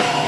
Oh!